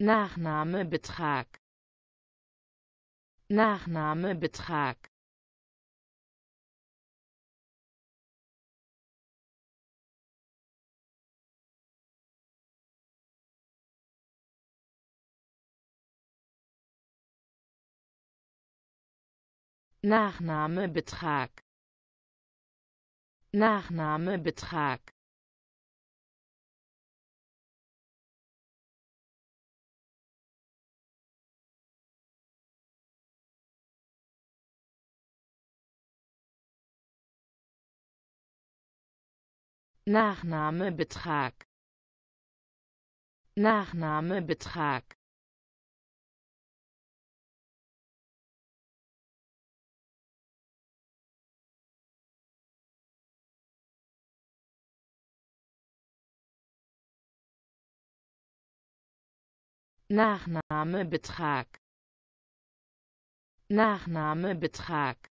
Nachname Betrag Nachname Betrag Nachname Betrag Nachname Betrag Nachname Betrag